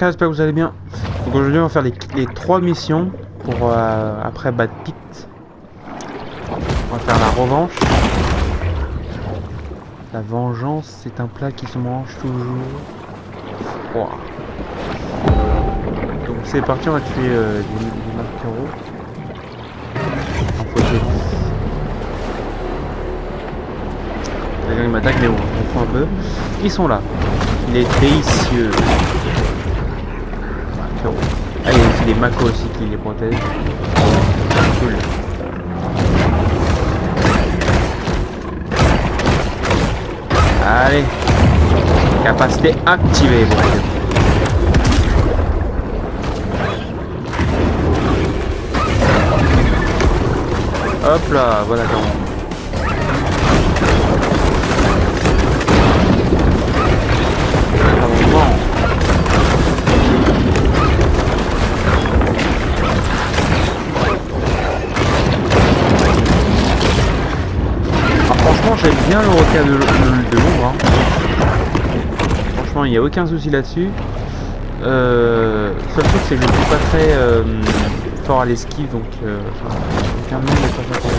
J'espère que vous allez bien. Donc aujourd'hui on va faire les, trois missions pour euh, après battre Pete. On va faire la revanche. La vengeance c'est un plat qui se mange toujours. Donc c'est parti, on va tuer euh, des, des marqueros. Ils m'attaquent mais bon, on fait un peu. Ils sont là. Il est délicieux. Y a aussi qui les protègent. Cool. Allez. Capacité activée. Hop là, voilà comment. J'aime bien le requin de, de- hein. Franchement, il n'y a aucun souci là-dessus. Euh, seul truc, c'est que je suis pas très euh, fort à l'esquive, donc euh, aucun monde n'est pas fort.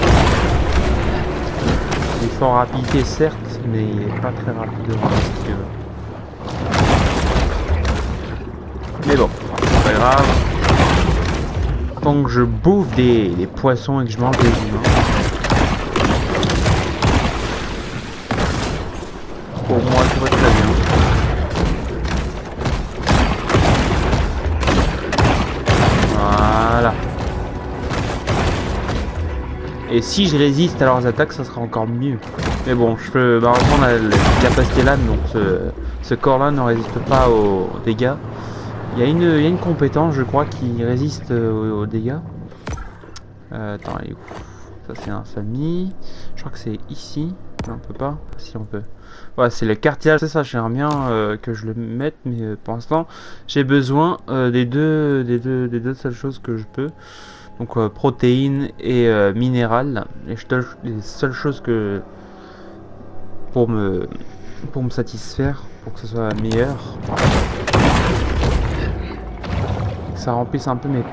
Il est fort en rapidité, certes, mais il est pas très rapide en esquive. Mais bon, c'est pas grave. Tant que je bouffe des, des poissons et que je mange des humains. Et si je résiste à leurs attaques, ça sera encore mieux. Mais bon, je peux. Malheureusement, la, la capacité LAN, donc ce, ce corps-là ne résiste pas aux dégâts. Il y, a une, il y a une compétence, je crois, qui résiste aux, dégâts. Euh, attends, elle est où? Ça, c'est un famille. Je crois que c'est ici. Non, on peut pas. Si, on peut. Ouais, c'est le cartilage. C'est ça, j'aimerais bien euh, que je le mette, mais euh, pour l'instant, j'ai besoin des, deux, des, deux, des deux seules choses que je peux. Donc, euh, protéines et euh, minéral. Les, les seules choses que. Pour me, pour me satisfaire, pour que ce soit meilleur. Que ça remplisse un peu mes.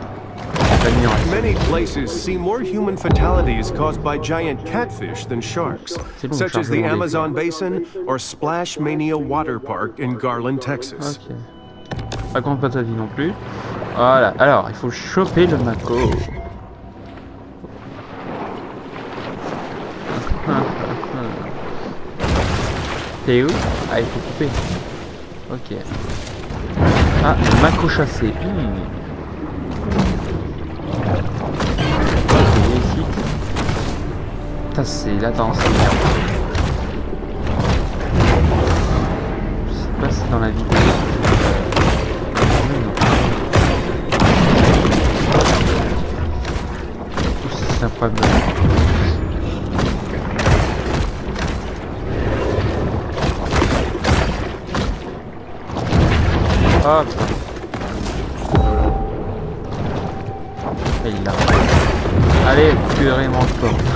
Many places see more human fatalities caused by giant catfish than sharks, such as the Amazon Basin or Splash Mania Water Park in Garland, Texas. Ok. Raconte pas ta vie non plus. Voilà. Alors, il faut choper le Mako. T'es où? Ah, il faut couper. Ok. Ah, Mako chassé. Hmm. Ici. C'est la danse. Je sais pas si dans la vidéo. C'est un problème. Hop. Et. Allez, purée, mange-toi. Mange-toi.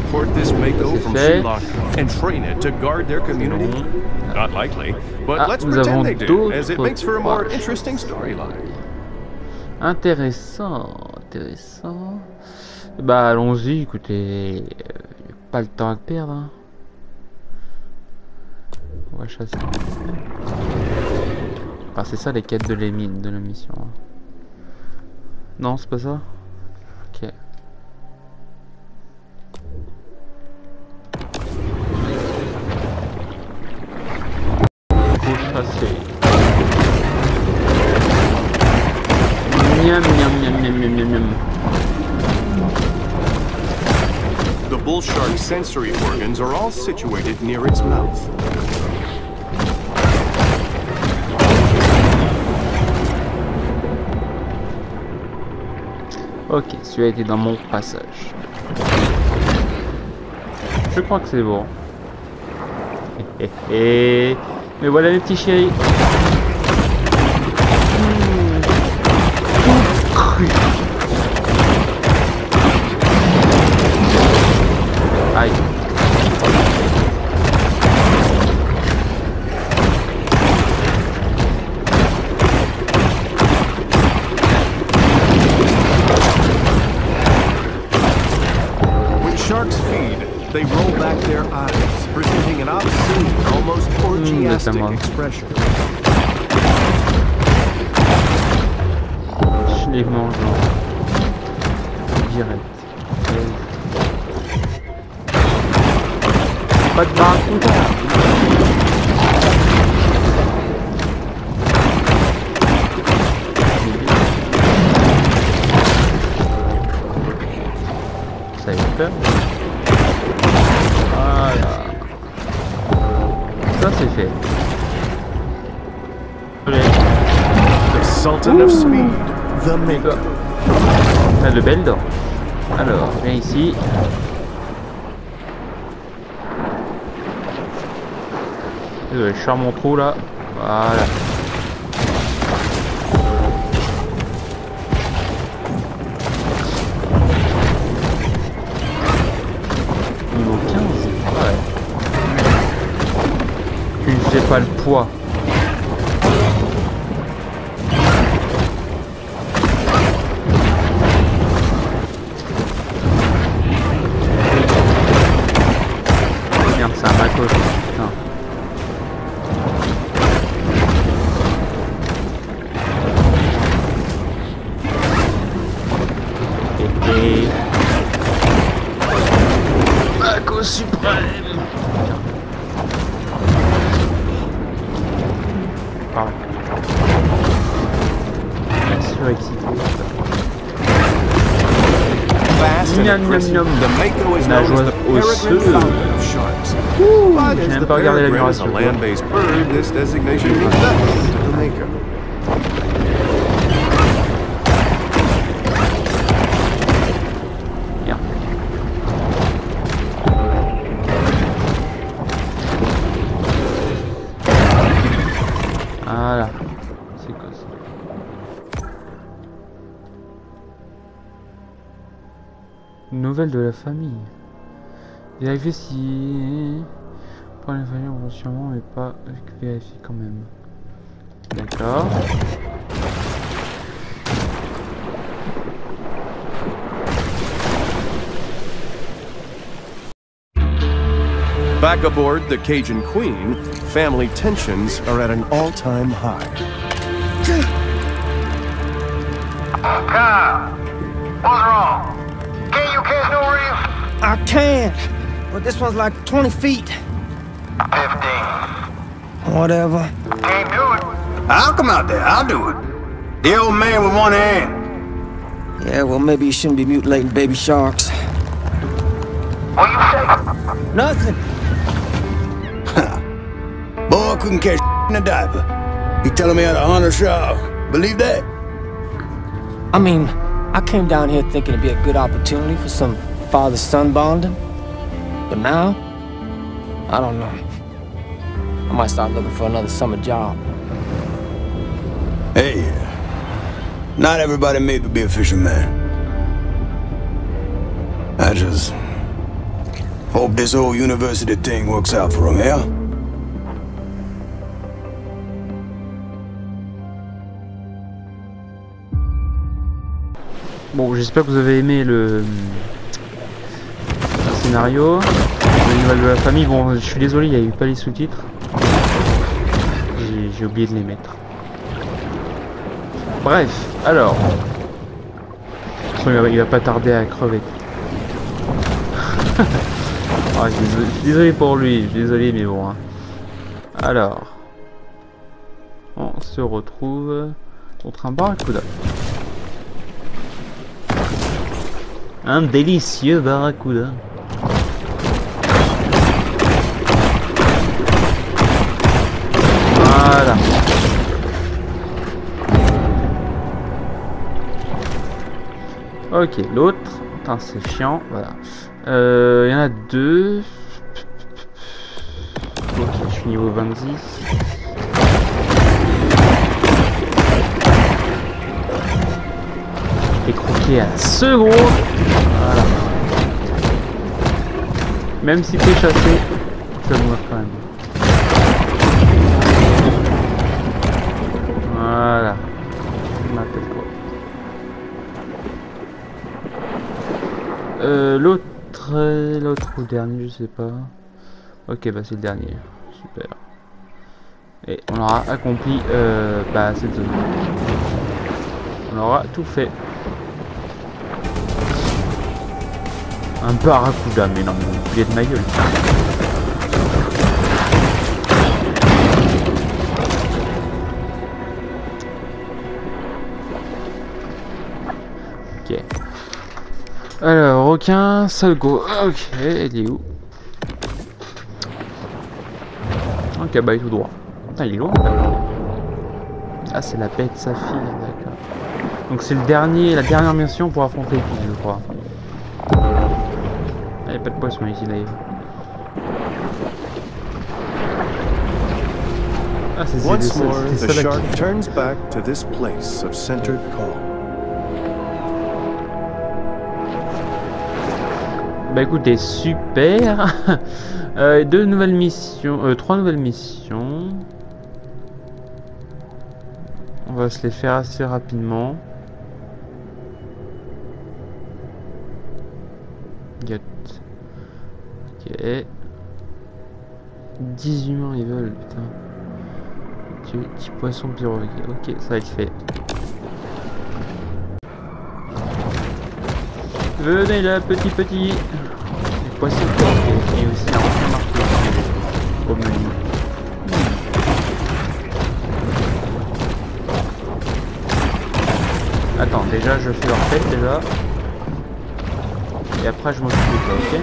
Import this Mako from. Sri Lanka and train it to guard their community? Not likely, but Ah, let's pretend they do, as it makes for a more interesting storyline. Intéressant, intéressant. Bah allons-y, écoutez, euh, pas le temps à perdre. hein. On va chasser. Enfin, c'est ça les quêtes de, l'émi- de la mission. hein. Non, c'est pas ça? Pourchasser. Miam miam miam miam miam miam miam. The bull shark's sensory organs are all situated near its mouth. Ok, celui-là était dans mon passage. Je crois que c'est bon. Hé, hé, hé. Mais voilà les petits chéris. Je sors mon trou là. Voilà. Niveau 15 Ouais. Tu ne sais pas le poids. miam miam La bird. This designation j'aime pas regarder la migration. Nouvelle de la famille. Vérifier si... Pour les familles, on va sûrement, mais pas vérifier quand même. D'accord. Back aboard the Cajun Queen, family tensions are at an all-time high. Kyle, I can, but this one's like 20 feet. 15. Whatever. Can't do it. I'll come out there. I'll do it. The old man with one hand. Yeah, well, maybe you shouldn't be mutilating baby sharks. What you say? Nothing. Boy couldn't catch in a diaper. He telling me how to hunt a shark. Believe that? I mean, I came down here thinking it'd be a good opportunity for some father-son bonding. But now, I don't know. I might start looking for another summer job. Hey, not everybody made to be a fisherman. I just hope this whole university thing works out for him, yeah? Bon, j'espère que vous avez aimé le, le scénario. Les de la famille, bon, je suis désolé, il n'y a eu pas les sous-titres. J'ai- oublié de les mettre. Bref, alors. Il va- pas tarder à crever. Ah, je suis désolé pour lui, je suis désolé, mais bon. hein. Alors. On se retrouve contre un barracuda. Un délicieux barracuda. Ok, l'autre. Putain, c'est chiant. Voilà. Euh, Il y en a deux. Ok, je suis niveau 26. Et croqué à la seconde. Voilà. Même si t'es chassé, vas mourir quand même. Ou le dernier, je sais pas. Ok, bah c'est le dernier. Super. Et on aura accompli euh, bah, cette zone. On aura tout fait. Un barracuda, mais non, foutez de ma gueule. Ok. Alors, requin. Ok, il est où Ok, bah il est tout droit. Putain, il est loin. Ah, c'est la bête saphir, d'accord. Donc c'est le dernier, la dernière mission pour affronter je crois. Il n'y a pas de poisson ici, Dave. Ah, c'est c'est- Once c'est- more, c'est the ça, shark turns back to this place of centered calm. Bah écoutez, super. Euh, deux nouvelles missions, euh, trois nouvelles missions. On va se les faire assez rapidement. Yacht. Ok. 10 humains ils veulent, putain. Petit, poisson pirogue. Ok, ça va être fait. Venez là, petit petit. Poissons pirogues. Et aussi un requin marqué au menu. Attends, déjà je fais leur tête déjà. Et après je m'occupe de toi, ok?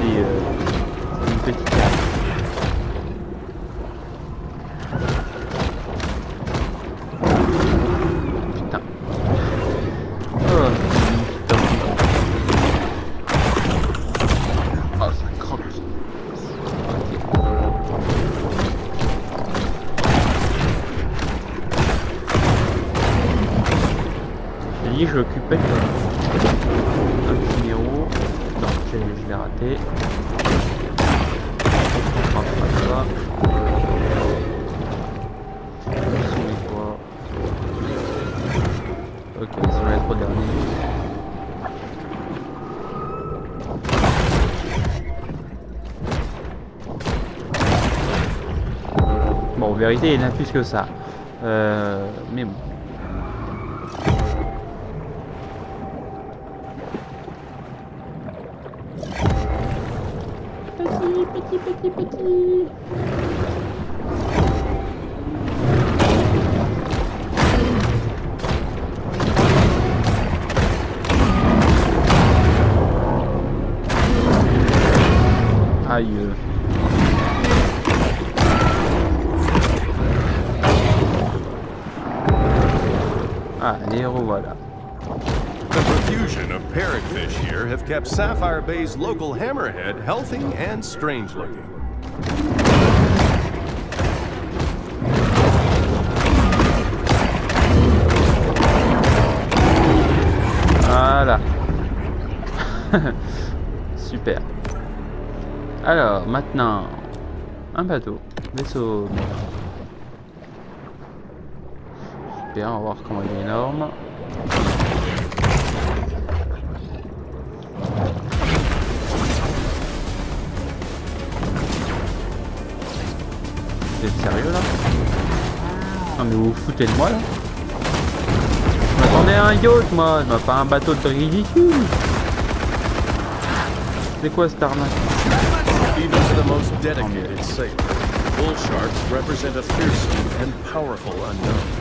C'est euh, dit l'occupais. Un petit numéro. Non, je, l'ai raté. Toi. Ok, c'est les trois derniers. Bon, en vérité, il y en a plus que ça. Euh, mais bon. Petit, petit. Aïe. Ah, les revoilà. Kept Sapphire Bay's local hammerhead healthy and strange looking. Voilà. Super. Alors, maintenant, un bateau. Vaisseau. Super, on va voir comment il est énorme. Vous êtes sérieux là mais vous vous foutez de moi là Je m'attendais à un yacht moi, je pas un bateau de ridicule. C'est quoi cette arnaque Even to the most dedicated sailor, bull sharks represent a fearsome and powerful unknown.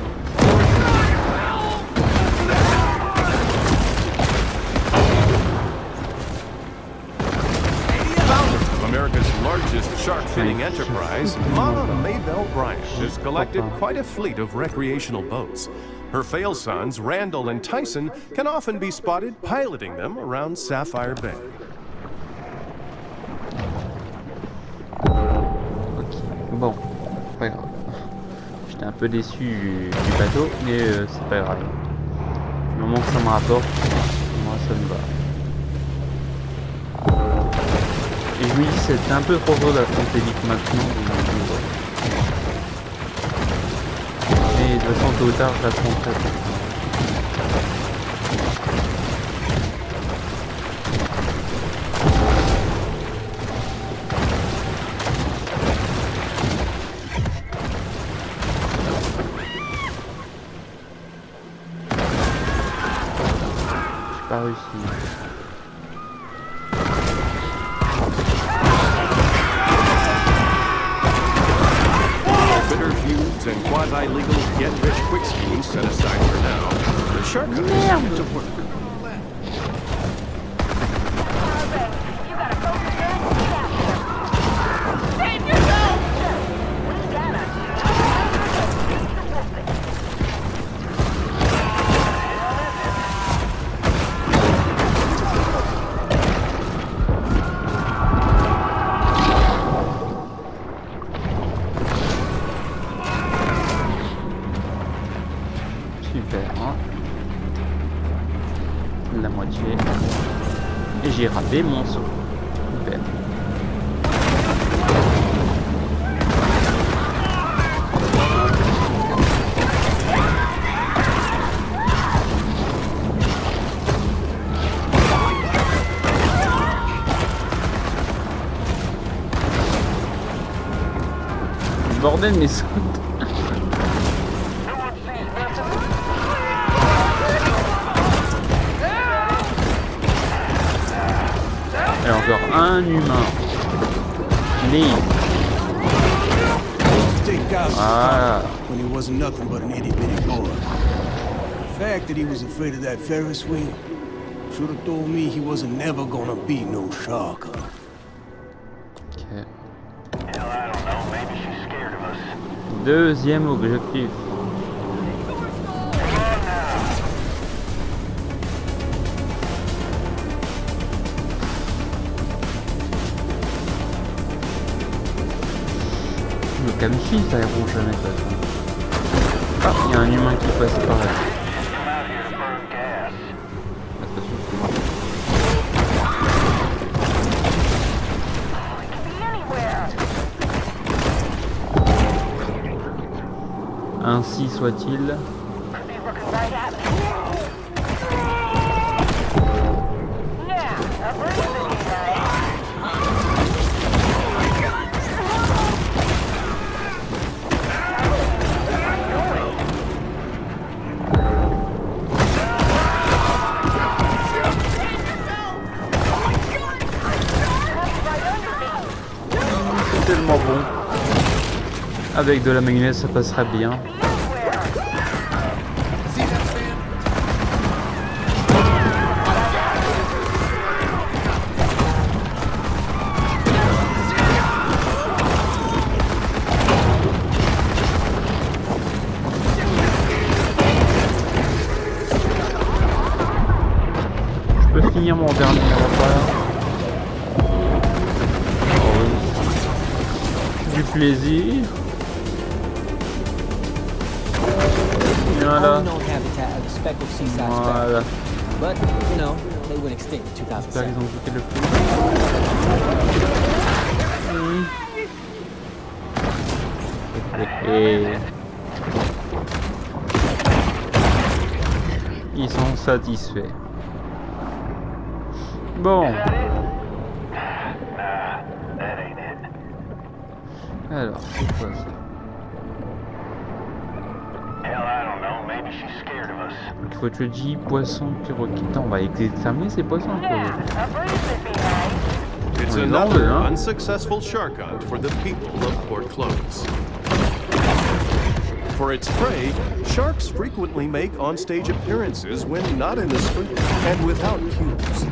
Shark finning enterprise, Mama Maybelle Bryant has collected quite a fleet of recreational boats. Her fail sons, Randall and Tyson, can often be spotted piloting them around Sapphire Bay. Bon, pas grave. J'étais un peu déçu du bateau, mais euh, c'est pas grave. Du moment que ça me rapporte, moi ça me va. Oui, c'est un peu trop tôt d'affronter Nick maintenant. euh. Mais de toute façon, tôt ou tard, je Et j'ai raté mon saut. Super. Bordel, mais saute. Un humain. Please. Ah. when he wasn't nothing but an itty bitty boy. The fact that he was afraid of that Ferris wheel should have told me he wasn't never gonna be no shark hunter. Ok. Hell, Le Kamchi, ça iront jamais de toute façon. Ah, il y a un humain qui passe par là. Ainsi soit-il. Avec de la mayonnaise, ça passera bien. Je peux finir mon dernier repas. Oh plaisir. Sparrow. Voilà. But, you know, they went extinct in J'espère 2007. qu'ils ont goûté le plus. Et... Ils sont satisfaits. Bon, Nah, that ain't it. alors, c'est quoi ça? Que je dis poisson pyroquet, Attends, on va examiner ces poissons. It's another hein. unsuccessful shark hunt for the people of Port Clovis. For its prey, sharks frequently make on-stage appearances when not in the street and without cues.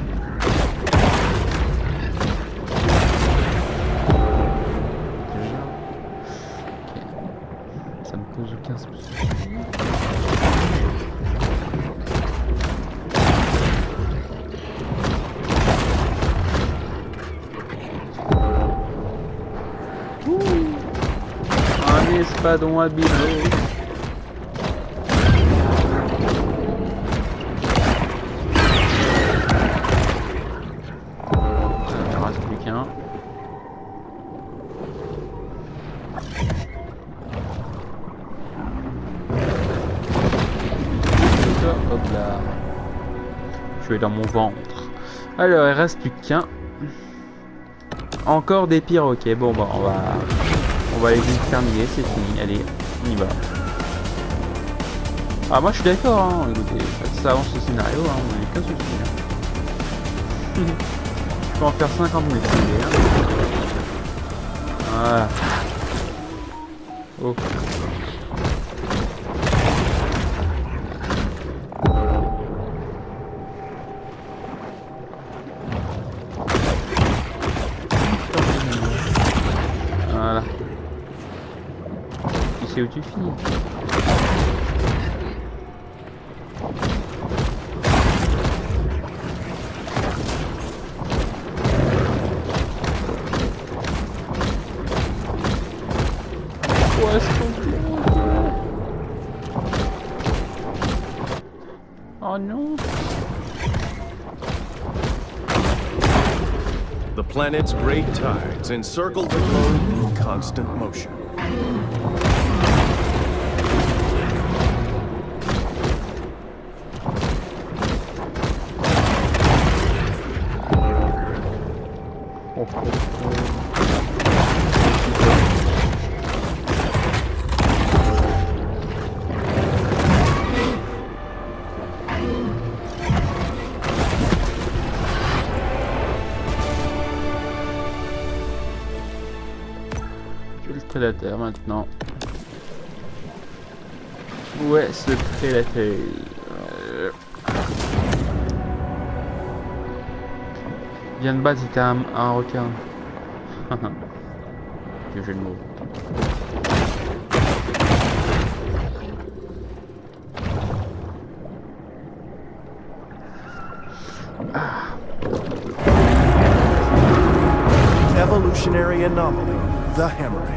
Ça me pose aucun souci. Ouh. Un espadon Dans mon ventre. Alors, il reste plus qu'un. Encore des perroquets. Bon, bah, on va. On va les exterminer, c'est fini. Allez, on y va. Ah, moi je suis d'accord, hein. Ça avance le scénario, hein. On a aucun souci. Je peux en faire 50 000 si vous voulez, hein. Voilà. Oh. Où tu finis. Oh non The planet's great tides encircle the globe in constant motion. Maintenant. Où est-ce le prédateur. Viens de base, c'était un, un requin. que jeu de mots. Evolutionary anomaly, the hammerhead.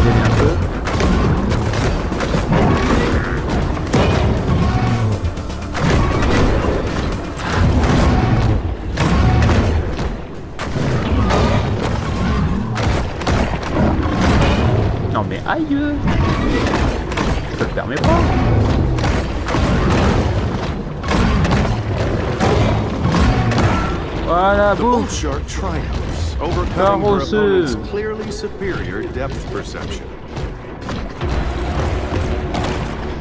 Voilà, boum Carrosseux. opponent's clearly superior depth perception.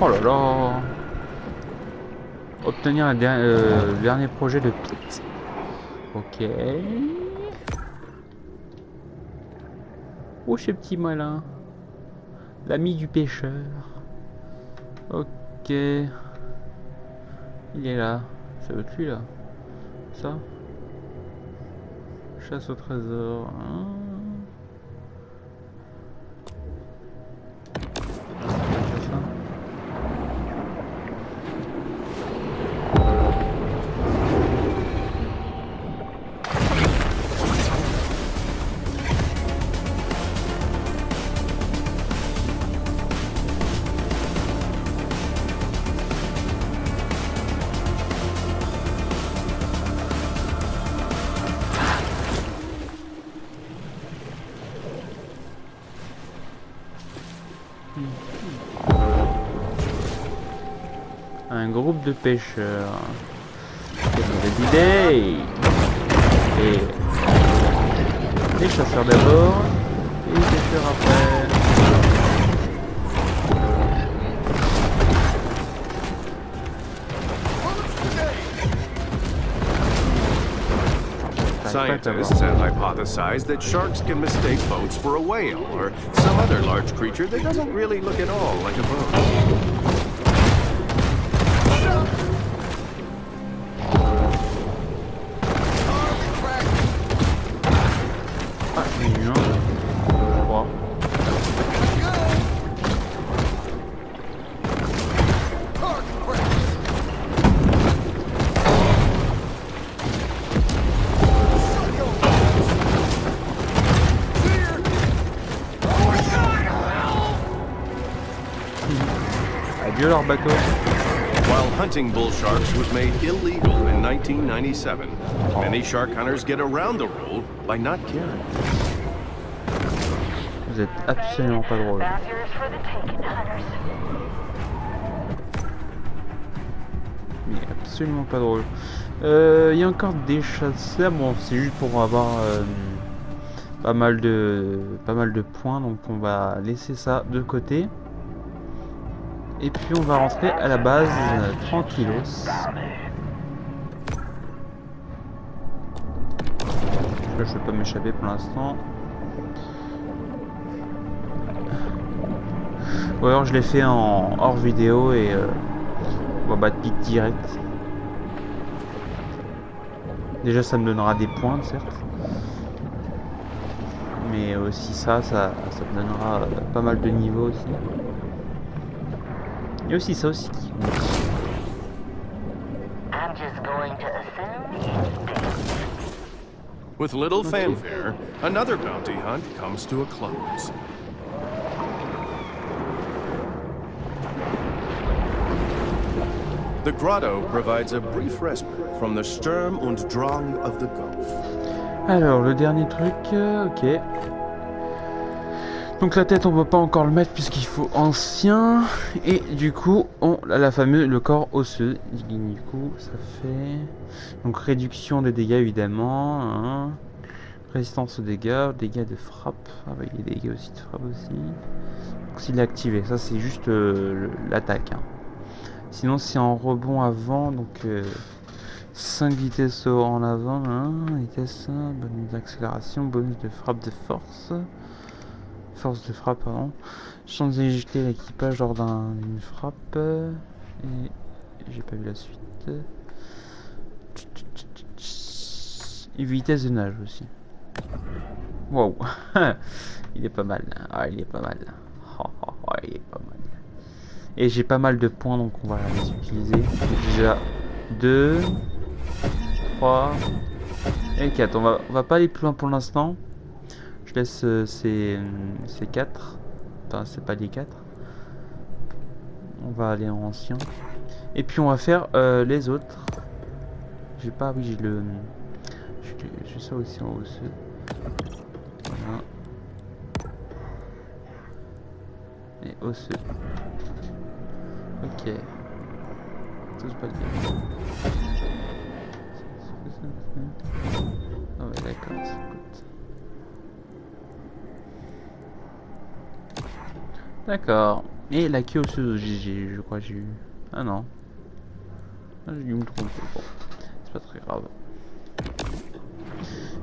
Oh là là Obtenir un der- euh, dernier projet de Pete. Ok. Oh, ce petit malin. L'ami du pêcheur. Ok. Il est là. Ça veut tu là? Ça? Chasse au trésor. hein. Un groupe de pêcheurs. Quelle mauvaise idée Et les chasseurs d'abord, et les pêcheurs après. Scientists have hypothesized that sharks can mistake boats for a whale or some other large creature that doesn't really look at all like a boat. Leur bateau. While hunting bull sharks was made illegal in 1997, many shark hunters get around the rule by not caring. Vous êtes absolument pas drôle. Mais absolument pas drôle. Euh, Il y a encore des chasseurs. Bon, c'est juste pour avoir euh, pas mal de pas mal de points, donc on va laisser ça de côté. Et puis on va rentrer à la base euh, tranquillos. Là, je vais pas m'échapper pour l'instant. Ou alors je l'ai fait en hors vidéo et euh, on va battre pic direct. Déjà ça me donnera des points certes. Mais aussi ça, ça, ça me donnera euh, pas mal de niveaux aussi. Et aussi ça aussi qui compte. I'm just going to assume it's dead. With little fanfare, another bounty hunt comes to a close. The grotto provides a brief respite from the Sturm und Drang of the Gulf. Alors le dernier truc, euh, ok. Donc la tête on peut pas encore le mettre puisqu'il faut ancien et du coup on a la fameuse le corps osseux. Du coup ça fait donc réduction des dégâts évidemment, hein. résistance aux dégâts, dégâts de frappe. Ah bah il y a des dégâts aussi de frappe aussi. Donc s'il est activé, ça c'est juste euh, l'attaque. hein. Sinon c'est en rebond avant donc. euh, 5 vitesses en avant, hein, vitesse, bonus d'accélération, bonus de frappe de force. Force de frappe, pardon. Chance d'éjecter l'équipage lors d'un- d'une frappe. Et j'ai pas vu la suite. Et vitesse de nage aussi. Wow, il est pas mal. Ah, il est pas mal. Oh, oh, oh, il est pas mal. Et j'ai pas mal de points donc on va les utiliser. Déjà 2, 3 et 4. On va, on va pas aller plus loin pour l'instant. Je laisse euh, ces, ces 4. Enfin, c'est pas les 4. On va aller en ancien. Et puis on va faire euh, les autres. J'ai pas, oui, j'ai le. J'ai ça aussi en haut. Voilà. Et osseux. Ok. Tous pas le Ah ouais d'accord, c'est good. D'accord. Et la queue osseuse, j'ai- je crois j'ai eu. Ah non. Ah, j'ai me c'est pas très grave.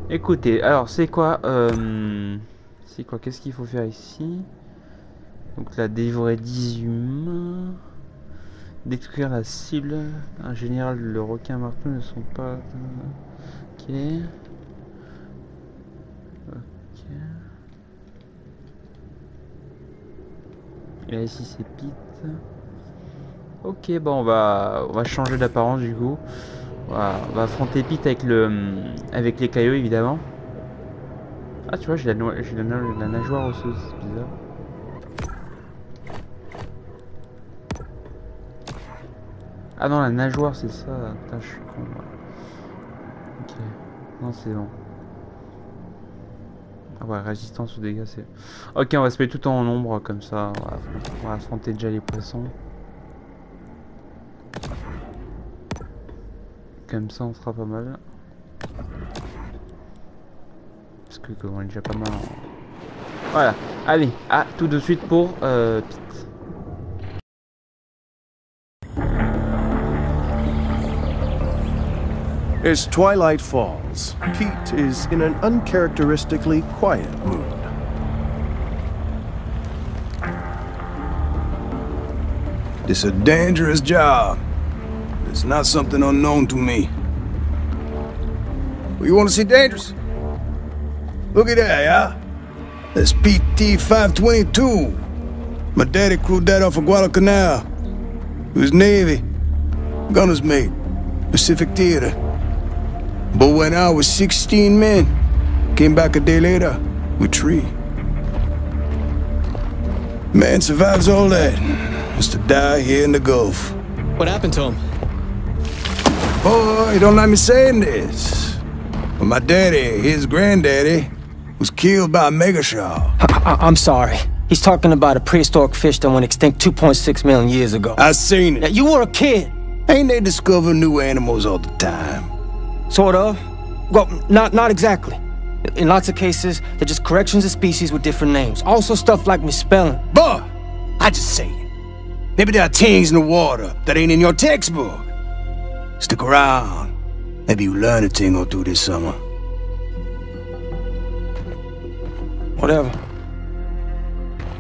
Écoutez, alors c'est quoi euh, C'est quoi Qu'est-ce qu'il faut faire ici? Donc là, délivrer 10 humains. Détruire la cible. En général, le requin marteau ne sont pas. Ok. Ok. Et là, ici, c'est Pete. Ok, bon, on va, on va changer d'apparence du coup. On va affronter Pete avec le, avec les cailloux évidemment. Ah, tu vois, j'ai la, la, la nageoire osseuse, c'est bizarre. Ah non, la nageoire, c'est ça. Putain, je suis con. Ok. Non, c'est bon. Résistance aux dégâts, c'est... Ok, on va se mettre tout en ombre, comme ça, on va, on va affronter déjà les poissons. Comme ça, on sera pas mal. Parce que comme on est déjà pas mal. Voilà, allez, à tout de suite pour euh, As twilight falls, Pete is in an uncharacteristically quiet mood. This a dangerous job. It's not something unknown to me. Well, you want to see dangerous? Look at that, yeah? That's PT 522. My daddy crewed that off of Guadalcanal. He was Navy. Gunner's mate. Pacific Theater. But when I was 16 men, came back a day later with three. Man survives all that. Just to die here in the Gulf. What happened to him? Boy, you don't like me saying this. But my daddy, his granddaddy, was killed by a mega shark. I- I'm sorry. He's talking about a prehistoric fish that went extinct 2.6 million years ago. I seen Now, it. you were a kid. Ain't they discover new animals all the time? Sort of. Well, not not exactly. In lots of cases, they're just corrections of species with different names. Also stuff like misspelling. But I just say it. Maybe there are things in the water that ain't in your textbook. Stick around. Maybe you learn a thing or two this summer. Whatever.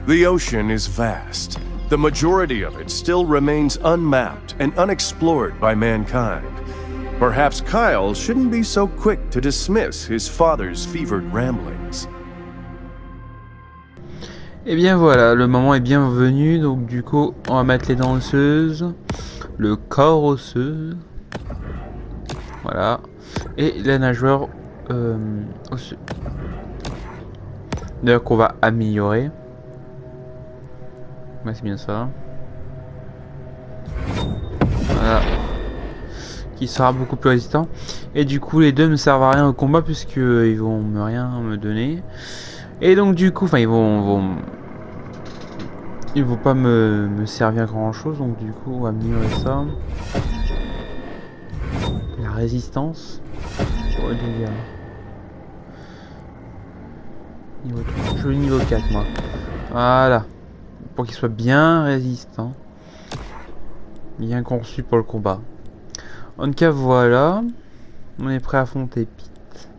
The ocean is vast. The majority of it still remains unmapped and unexplored by mankind. Perhaps Kyle shouldn't be so quick to dismiss his father's fevered ramblings. Et bien voilà, le moment est bien venu, donc du coup, on va mettre les dents osseuses, le corps osseux, voilà, et la nageoire euh. D'ailleurs qu'on va améliorer. Ouais, c'est bien ça. Voilà. Qui sera beaucoup plus résistant. Et du coup, les deux ne servent à rien au combat puisque euh, ils vont me rien me donner. Et donc du coup, enfin ils vont, vont ils vont pas me, servir grand chose, donc du coup on va améliorer ça. La résistance. Oh. Niveau 3. Je niveau 4 moi. Voilà. Pour qu'il soit bien résistant. Bien conçu pour le combat. En tout cas voilà. On est prêt à affronter Pete.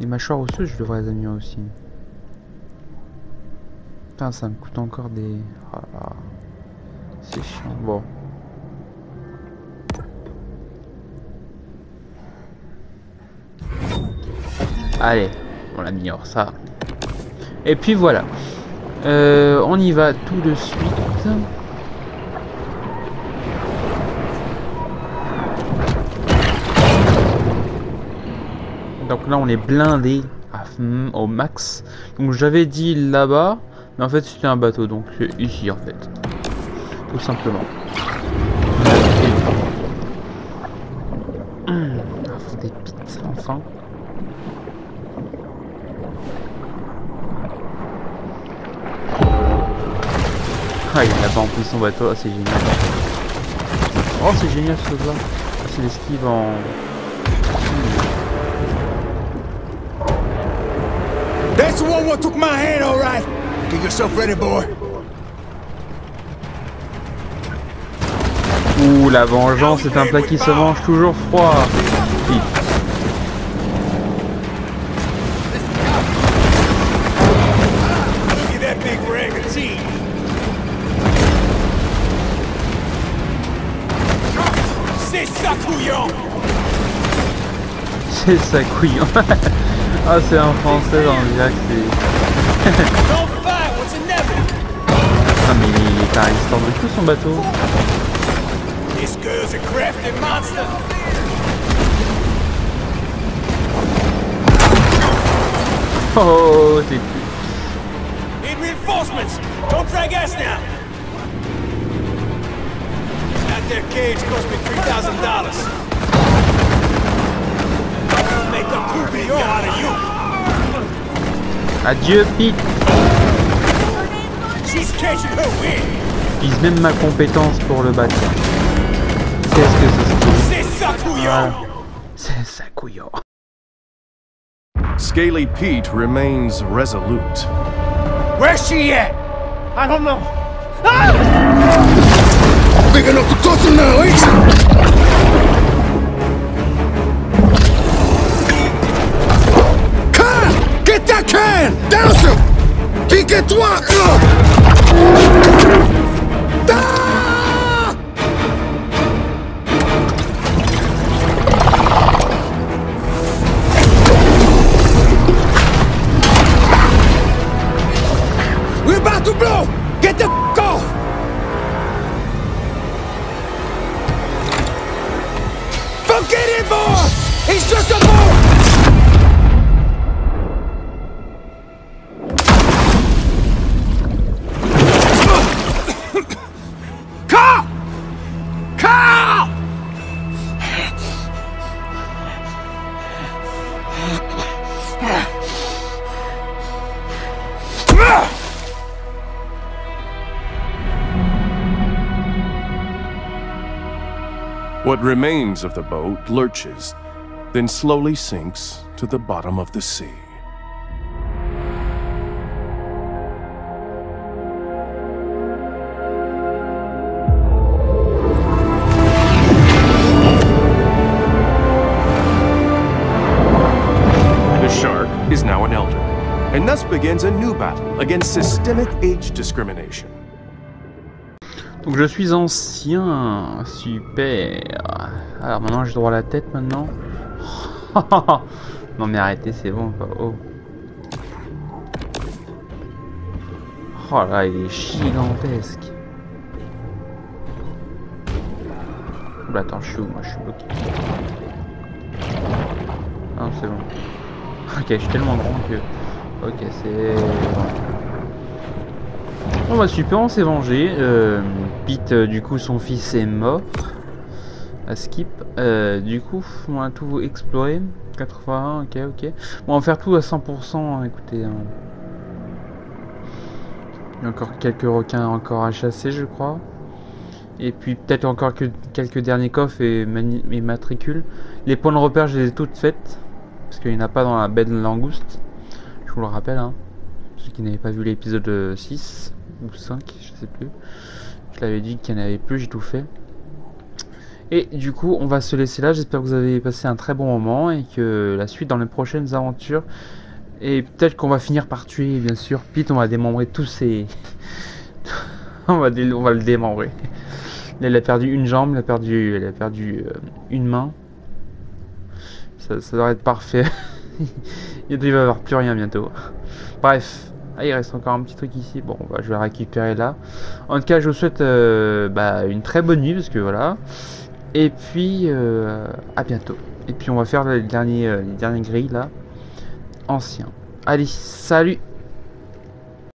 Les mâchoires osseuses, je devrais les améliorer aussi. Putain, ça me coûte encore des... Là. C'est chiant. Bon. Allez, on l'améliore ça. Et puis voilà. Euh, on y va tout de suite. Donc là on est blindé au max. Donc j'avais dit là-bas, mais en fait c'était un bateau, donc c'est ici en fait. Tout simplement. Ah, enfin. Ah il a pas rempli son bateau, ah, c'est génial. Oh c'est génial ce là. Ah, c'est l'esquive en... That's the one what took my hand, all right. Get yourself ready, boy. Ouh, la vengeance est un plat qui se mange toujours froid. Oui. C'est ça, couillon! C'est ça couillon. Ah, c'est un français dans le Jack, c'est. ah, mais il est à histoire de tout son bateau. Oh, oh, oh t'es plus. reinforcements! Don't drag us now! That their cage cost me $3,000. Adieu, Pete J'utilise même ma compétence pour le battre. Qu'est-ce que c'est ce C'est ça, couillon. C'est ça, couillon. Scaly Pete remains resolute. Where's she at? I don't know. Big enough to toss him now, ain't you? Get that can! Douse him! Pique-toi! Ah! What remains of the boat lurches, then slowly sinks to the bottom of the sea. The shark is now an elder, and thus begins a new battle against systemic age discrimination. Je suis ancien, super. Alors maintenant j'ai droit à la tête maintenant. non mais arrêtez, c'est bon. Oh. Oh là, il est gigantesque. Oula, attends, je suis où Moi? Je suis bloqué. Non, c'est bon. Ok, je suis tellement grand que. Ok, c'est. Bon bah super, on s'est vengé. Euh, Pete, euh, du coup, son fils est mort. À skip. Euh, du coup, on a tout exploré. 81, ok, ok. Bon, on va faire tout à 100%. hein, écoutez. hein. Il y a encore quelques requins encore à chasser, je crois. Et puis peut-être encore que quelques derniers coffres et, et matricules. Les points de repère, je les ai toutes faites. Parce qu'il n'y en a pas dans la baie de langouste. Je vous le rappelle, hein. Ceux qui n'avaient pas vu l'épisode euh, 6 ou 5, je sais plus. Je l'avais dit qu'il n'y en avait plus, j'ai tout fait. Et du coup, on va se laisser là. J'espère que vous avez passé un très bon moment et que la suite dans les prochaines aventures. Et peut-être qu'on va finir par tuer, bien sûr. Pete, on va démembrer tous ces. on, va va le démembrer. Elle a perdu une jambe, elle a perdu, elle a perdu euh, une main. Ça, ça devrait être parfait. il y avoir plus rien bientôt. Bref. Ah, il reste encore un petit truc ici. Bon, bah, je vais récupérer là. En tout cas, je vous souhaite euh, bah, une très bonne nuit parce que voilà. Et puis, euh, à bientôt. Et puis, on va faire les derniers, euh, les derniers grilles là. Anciens. Allez, salut